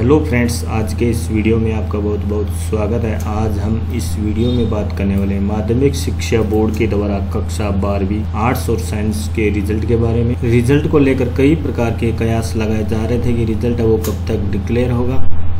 Hello friends, आज के इस वीडियो में आपका बहुत बहुत स्वागत है। आज हम इस वीडियो में बात करने वाले हैं माध्यमिक शिक्षा बोर्ड के द्वारा कक्षा बारहवीं आर्ट्स और साइंस के रिज़ल्ट के बारे में। रिज़ल्ट को लेकर कई प्रकार के कयास लगाए जा रहे थे कि रिज़ल्ट है वो कब तक डिक्लेयर होगा।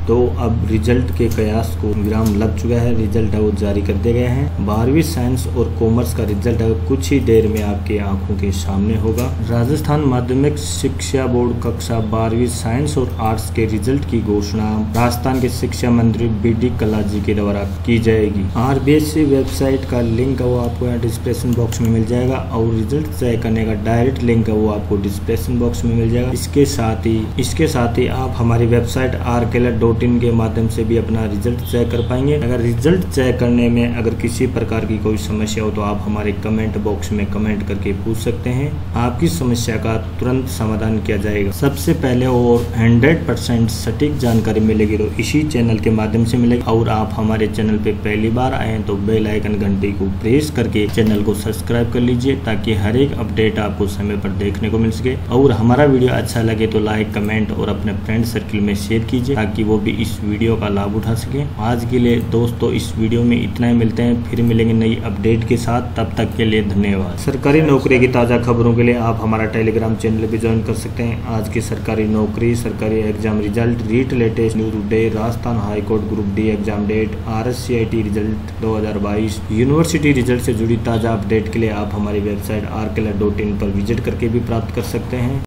तो अब रिज़ल्ट के कयास को विराम लग चुका है। रिज़ल्ट है वो जारी कर दिए गए हैं। बारहवीं साइंस और कॉमर्स का रिज़ल्ट है कुछ ही देर में आपके आँखों के सामने होगा। राजस्थान माध्यमिक शिक्षा बोर्ड कक्षा बारहवीं साइंस और आर्ट्स के रिज़ल्ट की घोषणा राजस्थान के शिक्षा मंत्री बी डी कला जी के द्वारा की जाएगी। आर वेबसाइट का लिंक है वो आपको यहाँ डिस्क्रिप्शन बॉक्स में मिल जाएगा और रिज़ल्ट तय करने का डायरेक्ट लिंक है वो आपको डिस्क्रिप्शन बॉक्स में मिल जाएगा। इसके साथ ही, इसके साथ ही आप हमारी वेबसाइट आर डॉट के माध्यम से भी अपना रिज़ल्ट चेक कर पाएँगे। अगर रिज़ल्ट चेक करने में अगर किसी प्रकार की कोई समस्या हो तो आप हमारे कमेंट बॉक्स में कमेंट करके पूछ सकते हैं। आपकी समस्या का तुरंत समाधान किया जाएगा। सबसे पहले और हंड्रेड परसेंट सटीक जानकारी मिलेगी तो इसी चैनल के माध्यम से मिलेगी। और आप हमारे चैनल पे पहली बार आए तो बेल आइकन घंटी को प्रेस करके चैनल को सब्सक्राइब कर लीजिए, ताकि हर एक अपडेट आपको समय पर देखने को मिल सके। और हमारा वीडियो अच्छा लगे तो लाइक, कमेंट और अपने फ्रेंड सर्किल में शेयर कीजिए, ताकि वो भी इस वीडियो का लाभ उठा सके। आज के लिए दोस्तों, इस वीडियो में इतना ही। मिलते हैं, फिर मिलेंगे नई अपडेट के साथ। तब तक के लिए धन्यवाद। सरकारी नौकरी की ताज़ा खबरों के लिए आप हमारा टेलीग्राम चैनल भी ज्वाइन कर सकते हैं। आज की सरकारी नौकरी, सरकारी exam result REET latest news day Rajasthan high court group D exam date RSCIT result दो हज़ार बाईस। यूनिवर्सिटी रिज़ल्ट से जुड़ी ताज़ा अपडेट के लिए आप हमारी वेबसाइट आर पर विज़िट करके भी प्राप्त कर सकते हैं।